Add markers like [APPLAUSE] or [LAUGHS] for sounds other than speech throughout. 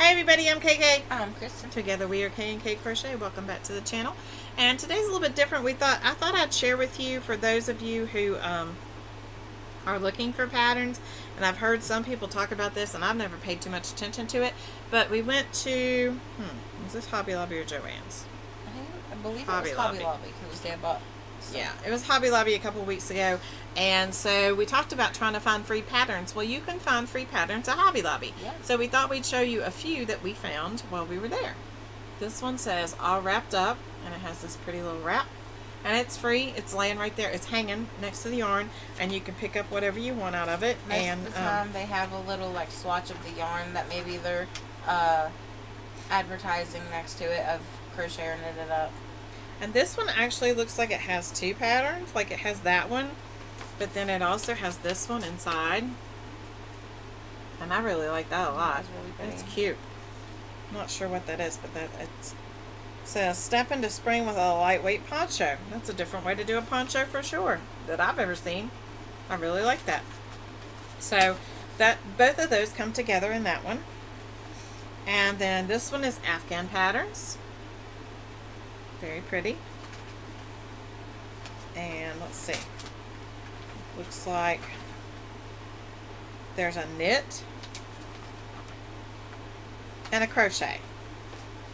Hi everybody, I'm KK. I'm Kristen. Together we are K and K Crochet. Welcome back to the channel. And today's a little bit different. We thought I thought I'd share with you for those of you who um, are looking for patterns. And I've heard some people talk about this, and I've never paid too much attention to it. But we went to hmm, was this Hobby Lobby or Joann's? I, think, I believe Hobby it was Hobby Lobby. Lobby because they bought. Some- Yeah, it was Hobby Lobby a couple weeks ago. And so we talked about trying to find free patterns. Well, you can find free patterns at Hobby Lobby. Yeah. So we thought we'd show you a few that we found while we were there. This one says all wrapped up, and it has this pretty little wrap. And it's free. It's laying right there. It's hanging next to the yarn, and you can pick up whatever you want out of it. Most and of the um, time they have a little like swatch of the yarn that maybe they're uh, advertising next to it of crochet or it up. And this one actually looks like it has two patterns. Like it has that one, but then it also has this one inside. And I really like that a lot. Really. It's cute. Not sure what that is, but that it says step into spring with a lightweight poncho. That's a different way to do a poncho for sure that I've ever seen. I really like that. So that both of those come together in that one. And then this one is Afghan patterns. Very pretty. And let's see. Looks like there's a knit and a crochet.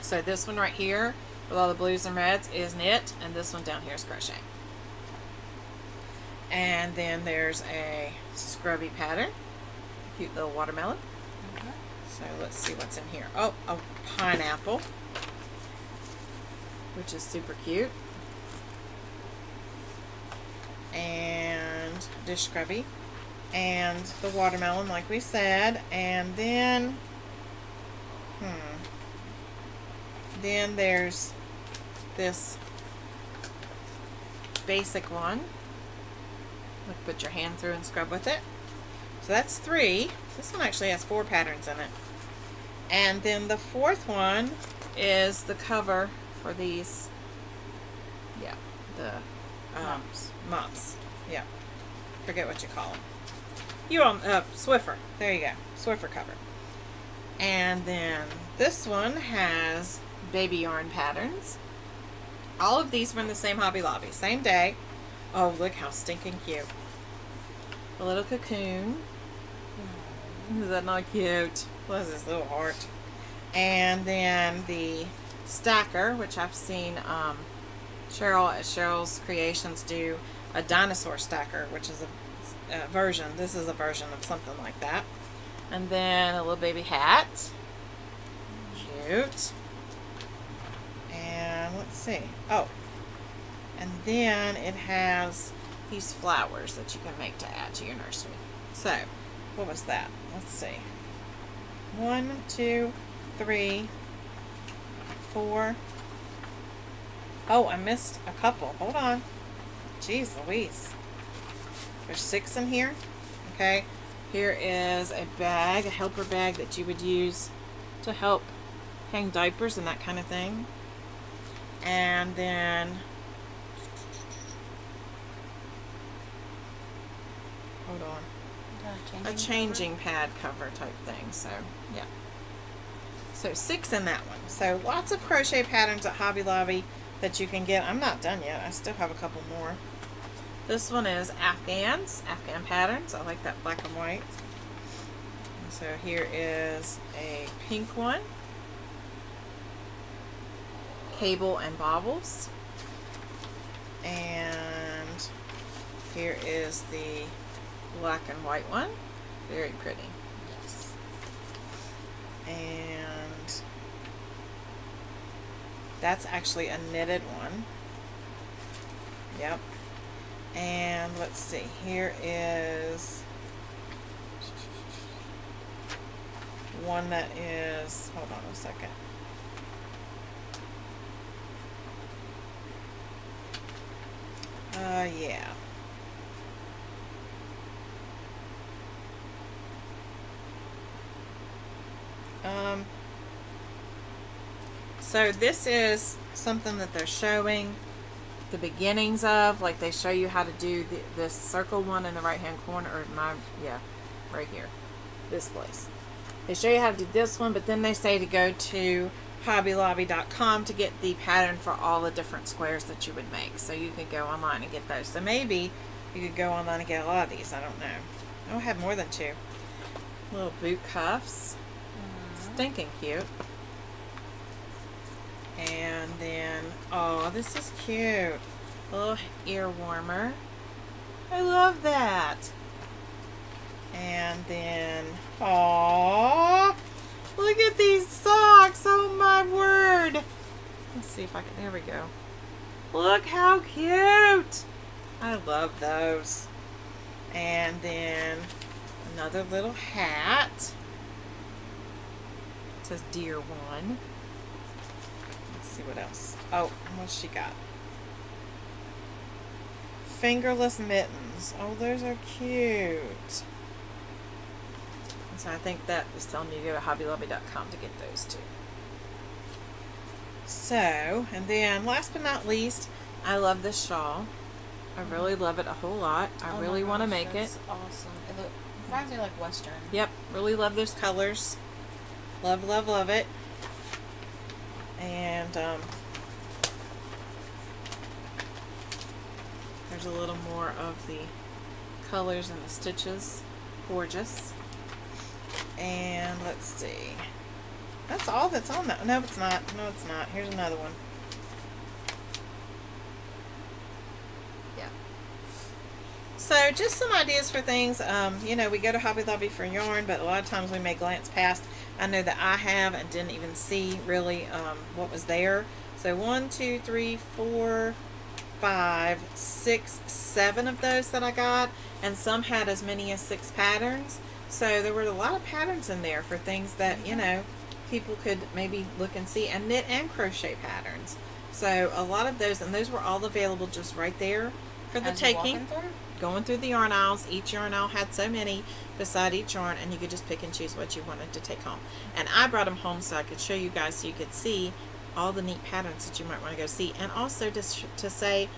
So this one right here with all the blues and reds is knit and this one down here is crochet. And then there's a scrubby pattern. Cute little watermelon. Mm-hmm. So let's see what's in here. Oh, a pineapple, which is super cute. And dish scrubby. And the watermelon, like we said. And then, hmm. Then there's this basic one. Like put your hand through and scrub with it. So that's three. This one actually has four patterns in it. And then the fourth one is the cover for these, yeah, the um, Mops. mops. Yeah, forget what you call them. You on uh, Swiffer. There you go, Swiffer cover. And then this one has baby yarn patterns. All of these were in the same Hobby Lobby, same day. Oh, look how stinking cute. A little cocoon. Is that not cute? Bless his little heart. And then the stacker, which I've seen um, Cheryl at Cheryl's Creations do a dinosaur stacker, which is a, a version. This is a version of something like that. And then a little baby hat. Cute. And let's see. Oh. And then it has these flowers that you can make to add to your nursery. So, what was that? Let's see. One, two, three, four. Oh, I missed a couple. Hold on. Jeez Louise. There's six in here. Okay. Here is a bag, a helper bag that you would use to help hang diapers and that kind of thing. And then hold on. a changing pad cover type thing. So, yeah. So, six in that one. So, lots of crochet patterns at Hobby Lobby that you can get. I'm not done yet. I still have a couple more. This one is Afghans, Afghan patterns. I like that black and white. So, here is a pink one. Cable and bobbles. And here is the black and white one. Very pretty. Yes. And that's actually a knitted one. Yep. And let's see, here is one that is, hold on a second. Uh, yeah. Um, so this is something that they're showing the beginnings of, like they show you how to do the, this circle one in the right hand corner, or my, yeah, right here, this place. They show you how to do this one, but then they say to go to hobbylobby.com to get the pattern for all the different squares that you would make. So you could go online and get those. So maybe you could go online and get a lot of these. I don't know. Oh, I have more than two. Little boot cuffs. Mm-hmm. Stinking cute. And then, oh, this is cute. A little ear warmer. I love that. And then, oh, look at these socks. Oh my word. Let's see if I can, there we go. Look how cute. I love those. And then another little hat. It says Dear One. Let's see what else. Oh, what's she got? Fingerless mittens. Oh, those are cute. And so I think that is telling me to go to hobbylobby.com to get those too. So, and then last but not least, I love this shawl. I mm-hmm. really love it a whole lot. I Oh really want to make it. Awesome. It look, reminds me like Western. Yep, really love those colors. Love, love, love it. And um, there's a little more of the colors and the stitches. Gorgeous. And let's see. That's all that's on that. No, it's not. No, it's not. Here's another one. Yeah. So just some ideas for things. Um, you know, we go to Hobby Lobby for yarn, but a lot of times we may glance past. I know that I have and didn't even see really um, what was there. So one, two, three, four, five, six, seven of those that I got, and some had as many as six patterns. So there were a lot of patterns in there for things that you know people could maybe look and see, and knit and crochet patterns. So a lot of those, and those were all available just right there for the taking going through the yarn aisles. Each yarn aisle had so many beside each yarn, and you could just pick and choose what you wanted to take home. And I brought them home so I could show you guys so you could see all the neat patterns that you might want to go see. And also just to say,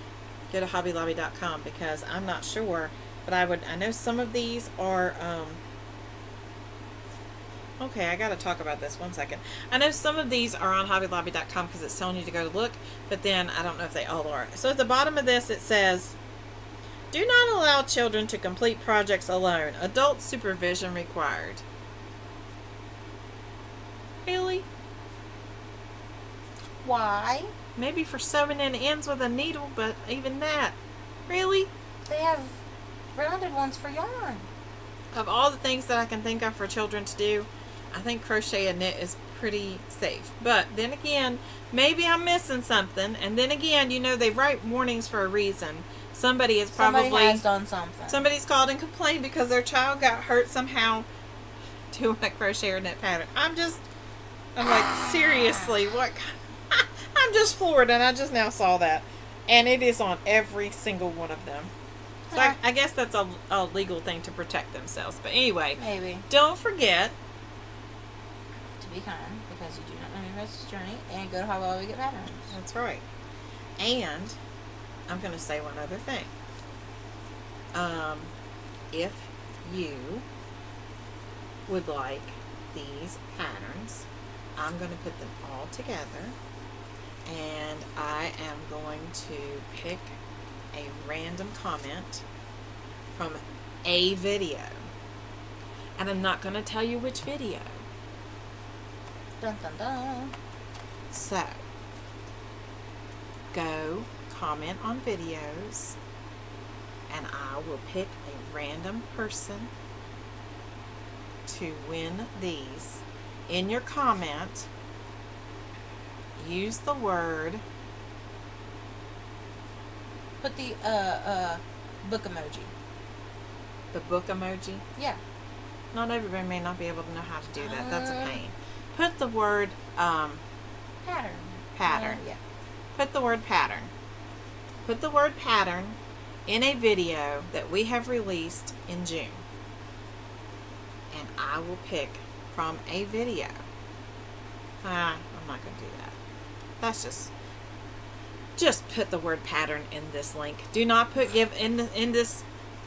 go to hobbylobby.com because I'm not sure, but I would, I know some of these are, um, Okay, I got to talk about this one second. I know some of these are on hobbylobby.com because it's telling you to go to look, but then I don't know if they all are. So at the bottom of this it says, do not allow children to complete projects alone. Adult supervision required. Really? Why? Maybe for sewing in ends with a needle, but even that. Really? They have rounded ones for yarn. Of all the things that I can think of for children to do, I think crochet and knit is pretty safe. But then again, maybe I'm missing something. And then again, you know, they write warnings for a reason. Somebody is probably Somebody has done something. somebody's called and complained because their child got hurt somehow [LAUGHS] doing a crochet or knit pattern. I'm just, I'm like, ah. seriously, what? [LAUGHS] I'm just floored, and I just now saw that, and it is on every single one of them. So I, I guess that's a, a legal thing to protect themselves. But anyway, Maybe. don't forget To be kind, because you do not know your rest journey, and go to to get patterns. That's right. And I'm going to say one other thing. Um, if you would like these patterns, I'm going to put them all together and I am going to pick a random comment from a video. And I'm not going to tell you which video. Dun dun dun. So, go comment on videos, and I will pick a random person to win these. In your comment, use the word Put the uh uh book emoji. the book emoji. Yeah. Not everybody may not be able to know how to do that. That's a Uh. pain. Put the word um, Pattern. Pattern. Uh, yeah. put the word pattern. Put the word pattern in a video that we have released in June. And I will pick from a video. Ah, I'm not going to do that. That's just just put the word pattern in this link. Do not put give in the, in this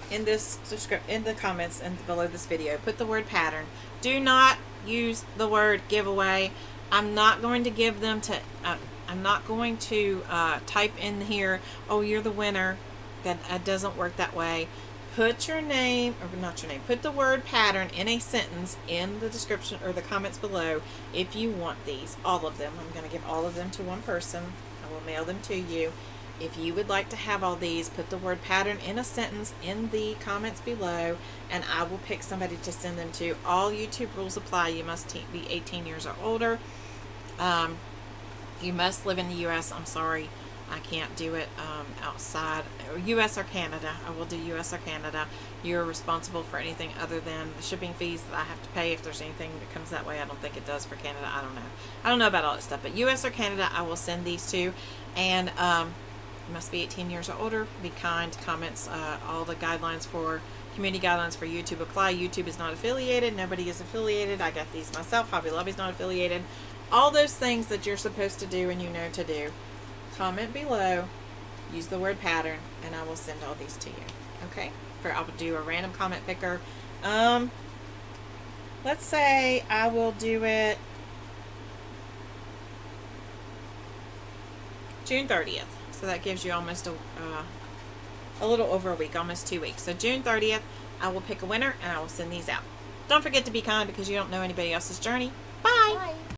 in this descrip- in the comments and below this video. Put the word pattern. Do not use the word giveaway. I'm not going to give them to. Uh, I'm not going to uh, type in here. Oh, you're the winner. That, doesn't work that way. Put your name, or not your name. Put the word pattern in a sentence in the description or the comments below if you want these. All of them. I'm going to give all of them to one person. I will mail them to you. If you would like to have all these, put the word pattern in a sentence in the comments below, and I will pick somebody to send them to. All YouTube rules apply. You must be 18 years or older. Um, you must live in the U.S. I'm sorry. I can't do it um, outside U.S. or Canada. I will do U.S. or Canada. You're responsible for anything other than the shipping fees that I have to pay if there's anything that comes that way. I don't think it does for Canada. I don't know. I don't know about all that stuff. But U.S. or Canada, I will send these to. And um, you must be 18 years or older. Be kind. Comments. Uh, all the guidelines for community guidelines for YouTube apply. YouTube is not affiliated. Nobody is affiliated. I got these myself. Hobby Lobby's not affiliated. All those things that you're supposed to do and you know to do. Comment below. Use the word pattern, and I will send all these to you. Okay? For I'll do a random comment picker. Um, let's say I will do it June 30th. So that gives you almost a, uh, a little over a week, almost two weeks. So June 30th, I will pick a winner and I will send these out. Don't forget to be kind because you don't know anybody else's journey. Bye. Bye.